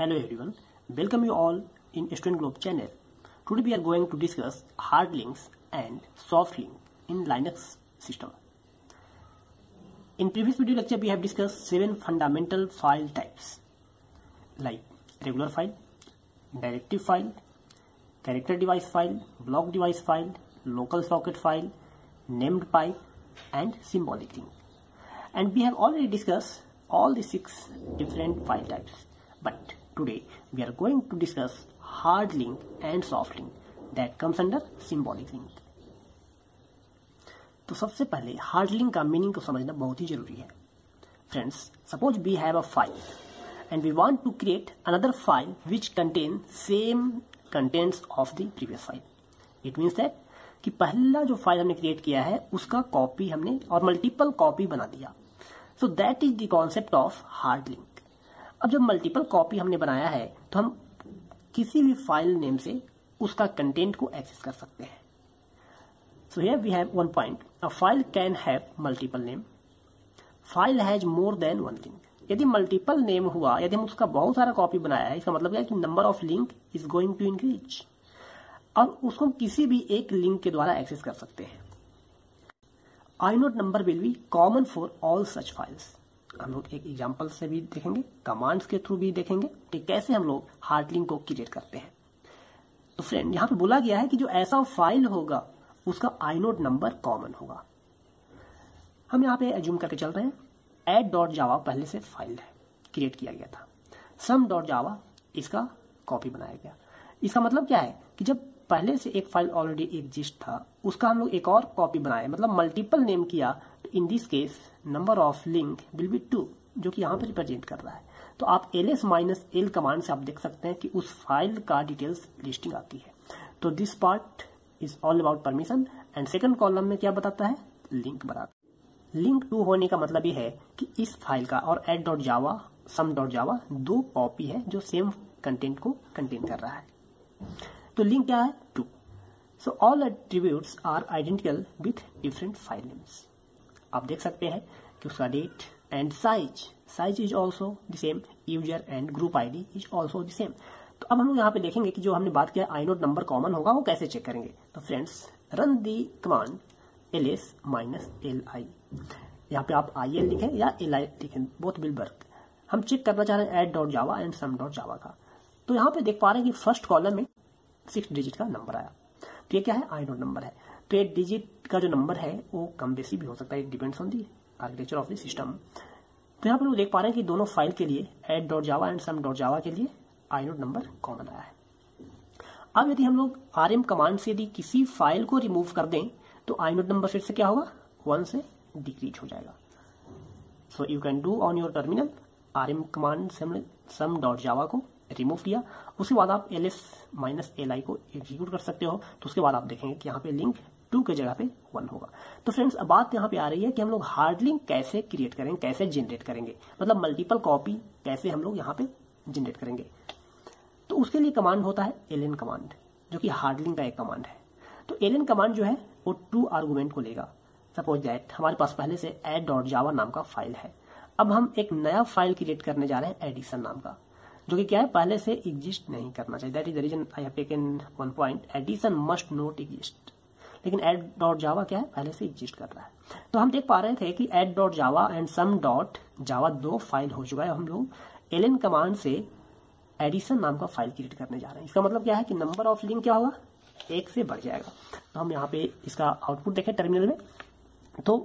Hello everyone, welcome you all in Student Globe channel. Today we are going to discuss hard links and soft link in Linux system. In previous video lecture we have discussed seven fundamental file types like regular file, directive file, character device file, block device file, local socket file, named pipe and symbolic link. And we have already discussed all the six different file types. But today, we are going to discuss hard link and soft link that comes under symbolic link. तो सबसे पहले hard link का meaning को समझना बहुत ही ज़रूरी है। Friends suppose we have a file and we want to create another file which contain same contents of the previous file it means that कि पहला जो फ़ाइल हमने क्रिएट किया है, उसका कॉपी हमने और मल्टीपल कॉपी बना दिया। So that is the concept of hard link अब जब मल्टीपल कॉपी हमने बनाया है तो हम किसी भी फ़ाइल नेम से उसका कंटेंट को एक्सेस कर सकते हैं। So here we have one point a file can have multiple name file has more than one link यदि मल्टीपल नेम हुआ, यदि हम उसका बहुत सारा कॉपी बनाया है, इसका मतलब क्या है कि number of link is going to increase और उसको हम किसी भी एक लिंक के द्वारा एक्सेस कर सकते हैं। Inode number will be common for all such files हम लोग एक एग्ज़ाम्पल से भी देखेंगे कमांड्स के थ्रू भी देखेंगे कि कैसे हम लोग हार्ड लिंक को क्रिएट करते हैं। तो फ्रेंड यहाँ पे बोला गया है कि जो ऐसा फ़ाइल होगा, उसका आई नोट नंबर कॉमन होगा। हम यहाँ पे एज्यूम करके चल रहे हैं एड डॉट जावा पहले से फ़ाइल है क्रिएट किया गया था। सम डॉट जावा इसका कॉपी बनाया गया। इसका मतलब क्या है कि जब पहले से एक फ़ाइल ऑलरेडी एग्जिस्ट था, उसका हम लोग एक और कॉपी बनाए मतलब मल्टीपल नेम किया in this case number of link will be two जो कि यहाँ पर रिप्रेजेंट कर रहा है। तो आप L S minus L command से आप देख सकते हैं कि उस फ़ाइल का डिटेल्स लिस्टिंग आती है। तो this part is all about permission and second column में क्या बताता है? लिंक बताता लिंक टू होने का मतलब ये है कि इस फ़ाइल का और add dot java sum dot java दो कॉपी है जो सेम कंटेंट को कंटेन कर रहा है। तो लिंक क्या है? Two so all attributes are identical with different file names आप देख सकते हैं कि उसका date and size size is also the same user and group ID is also the same तो अब हम लोग यहाँ पे देखेंगे कि जो हमने बात किया आई नोट नंबर कॉमन होगा, वो कैसे चेक करेंगे? तो friends run the command L S minus L I यहाँ पे आप आई एल लिखें या एल आई लिखें बोथ विल वर्क हम चेक करना चाह रहे हैं add dot java and sum dot java का। तो यहाँ पे देख पा रहे हैं कि फ़र्स्ट कॉलम में सिक्स डिजिट का नंबर आया। तो ये क्या है? आई नोट नंबर है। ये डिजिट का जो नंबर है, वो कम बेसी भी हो सकता है। Depends on the architecture of the system तो यहाँ पर लोग देख पा रहे हैं कि दोनों फ़ाइल के लिए add dot java and sum dot java के लिए आई नोट नंबर कॉमन आया है। अब यदि हम लोग आर एम कमांड से यदि किसी फ़ाइल को रिमूव कर दें तो आई नोट नंबर फिर से क्या होगा? वन से डिक्रीज हो जाएगा। So you can do on your terminal R M command sum dot java को रिमूव किया। उसके बाद आप L S minus L I को एग्जीक्यूट कर सकते हो। तो उसके बाद आप देखेंगे कि यहाँ पे लिंक टू के जगह पे वन होगा। तो फ्रेंड्स अब बात यहाँ पे आ रही है कि हम लोग हार्ड लिंक कैसे क्रिएट करेंगे कैसे जनरेट करेंगे? मतलब मल्टीपल कॉपी कैसे हम लोग यहाँ पे जनरेट करेंगे? तो उसके लिए कमांड होता है एल कमांड जो कि हार्ड लिंक का एक कमांड है। तो एल कमांड जो है, वो टू आर्गूमेंट को लेगा। सपोज़ दैट हमारे पास पहले से एड डॉट जावा नाम का फ़ाइल है। अब हम एक नया फ़ाइल क्रिएट करने जा रहे हैं एडिशन नाम का। जो कि क्या है, पहले से एग्जिस्ट नहीं करना चाहिए। That is the reason I have taken one point addition must not exist लेकिन एड डॉट जावा क्या है? पहले से एग्जिस्ट कर रहा है। तो हम देख पा रहे थे कि add dot java and sum dot java दो फ़ाइल हो चुका है। हम लोग एल एन कमांड से एडिशन नाम का फ़ाइल क्रिएट करने जा रहे हैं। इसका मतलब क्या है कि नंबर ऑफ़ लिंक क्या होगा? एक से बढ़ जाएगा। तो हम यहाँ पे इसका आउटपुट देखें टर्मिनल में। तो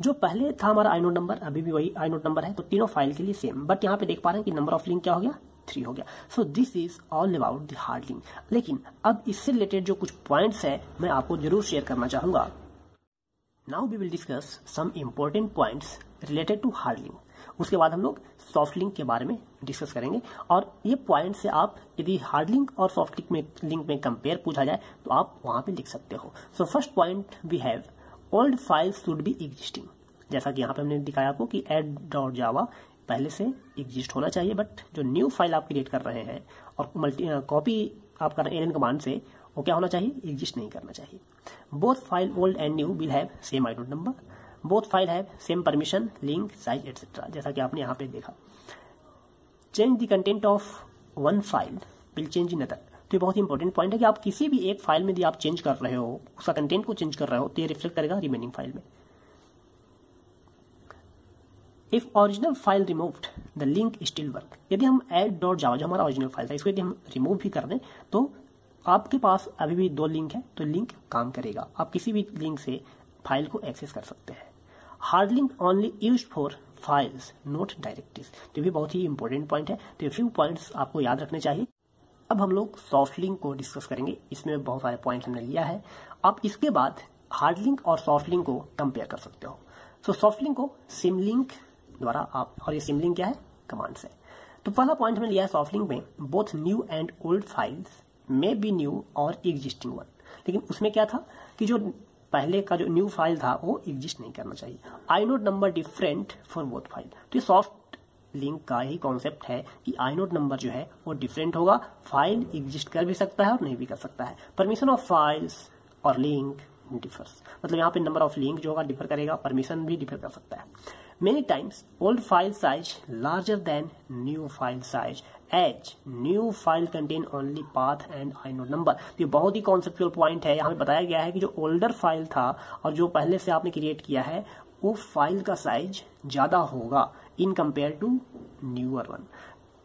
जो पहले था हमारा आई नोट नंबर अभी भी वही आई नोट नंबर है तो तीनों फ़ाइल के लिए सेम बट यहाँ पे देख पा रहे हैं कि नंबर ऑफ़ लिंक क्या हो गया? थ्री हो गया। So this is all about the hard link लेकिन अब इससे रिलेटेड जो कुछ पॉइंट्स है, मैं आपको ज़रूर शेयर करना चाहूँगा। Now we will discuss some important points related to hard link उसके बाद हम लोग सॉफ्ट लिंक के बारे में डिस्कस करेंगे। और ये पॉइंट से आप यदि हार्ड लिंक और सॉफ्ट लिंक में लिंक में कंपेयर पूछा जाए तो आप वहाँ पे लिख सकते हो। So first point we have old file should be existing जैसा कि यहाँ पे हमने दिखाया आपको कि एड डॉट जावा पहले से एग्जिस्ट होना चाहिए बट जो न्यू फ़ाइल आप क्रिएट कर रहे हैं और मल्टी कॉपी आप कर रहे हैं एन कमांड से, वो क्या होना चाहिए? एग्जिस्ट नहीं करना चाहिए। Both file old and new will have same I number both file have same permission link size etcetera जैसा कि आपने यहाँ पे देखा। Change the content of one file will change in other तो ये बहुत ही इंपॉर्टेंट पॉइंट है कि आप किसी भी एक फ़ाइल में यदि आप चेंज कर रहे हो, उसका कंटेंट को चेंज कर रहे हो तो ये रिफ्लेक्ट करेगा रिमेनिंग फ़ाइल में। If original file removed the link still work यदि हम एड डॉट जावा जो हमारा ओरिजिनल फ़ाइल था, इसको यदि हम रिमूव भी कर दें तो आपके पास अभी भी दो लिंक है तो लिंक काम करेगा। आप किसी भी लिंक से फ़ाइल को एक्सेस कर सकते हैं। Hard link only use for files not directive तो भी बहुत ही इंपॉर्टेंट पॉइंट है। तो ये फ्यू पॉइंट्स आपको याद रखने चाहिए। अब हम लोग सॉफ्ट लिंक को डिस्कस करेंगे। इसमें बहुत सारे पॉइंट हमने लिया है। आप इसके बाद हार्ड लिंक और सॉफ्ट लिंक को कंपेयर कर सकते हो। सो सॉफ्ट लिंक को सिम लिंक द्वारा आप, और ये सिम लिंक क्या है? कमांड से तो पहला पॉइंट हमने लिया है सॉफ्ट लिंक में both new and old files may be new और एग्जिस्टिंग वन लेकिन उसमें क्या था कि जो पहले का जो न्यू फ़ाइल था, वो एग्जिस्ट नहीं करना चाहिए। Inode number different for both file तो ये सॉफ्ट लिंक का ही कॉन्सेप्ट है कि आई नोट नंबर जो है, वो डिफरेंट होगा। फ़ाइल एग्जिस्ट कर भी सकता है और नहीं भी कर सकता है। परमिशन ऑफ़ फाइल्स और लिंक डिफर्स मतलब यहाँ पे नंबर ऑफ़ लिंक जो होगा डिफर करेगा परमिशन भी डिफर कर सकता है। Many times old file size larger than new file size as new file contain only path and inode number तो ये बहुत ही कॉन्सेप्चुअल पॉइंट है। यहाँ पे बताया गया है कि जो ओल्डर फ़ाइल था और जो पहले से आपने क्रिएट किया है, वो फ़ाइल का साइज़ ज़्यादा होगा। In compare to newer one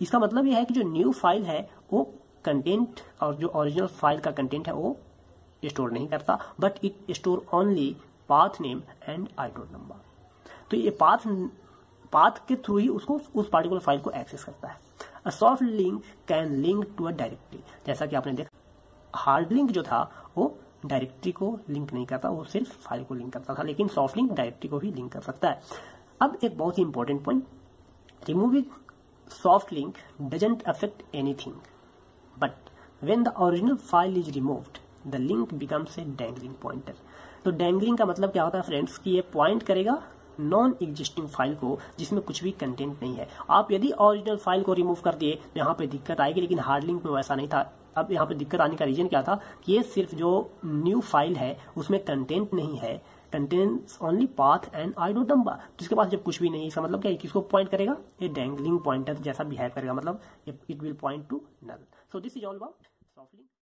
इसका मतलब यह है कि जो न्यू फ़ाइल है, वो कंटेंट और जो ओरिजिनल फ़ाइल का कंटेंट है, वो स्टोर नहीं करता but it store only path name and inode number तो ये पाथ पाथ के थ्रू ही उसको, उस पार्टिकुलर फ़ाइल को एक्सेस करता है। A soft link can link to a directory जैसा कि आपने देखा हार्ड लिंक जो था, वो डायरेक्टरी को लिंक नहीं करता, वो सिर्फ़ फ़ाइल को लिंक करता था, लेकिन सॉफ्ट लिंक डायरेक्टरी को भी लिंक कर सकता है। अब एक बहुत ही important point removing soft link doesn't affect anything but when the original file is removed the link becomes a dangling pointer तो डैंगलिंग का मतलब क्या होता है फ्रेंड्स कि ये पॉइंट करेगा नॉन एग्जिस्टिंग फ़ाइल को, जिसमें कुछ भी कंटेंट नहीं है। आप यदि ओरिजिनल फ़ाइल को रिमूव कर दिए तो यहाँ पे दिक्कत आएगी, लेकिन हार्ड लिंक में वैसा नहीं था। अब यहाँ पे दिक्कत आने का रीजन क्या था? कि ये सिर्फ़ जो न्यू फ़ाइल है, उसमें कंटेंट नहीं है। Contents only path and inode number जिसके पास जब कुछ भी नहीं इसका मतलब क्या है? किसको पॉइंट करेगा, ये डैंगलिंग पॉइंटर जैसा बिहेव करेगा मतलब it will point to null so this is all about soft link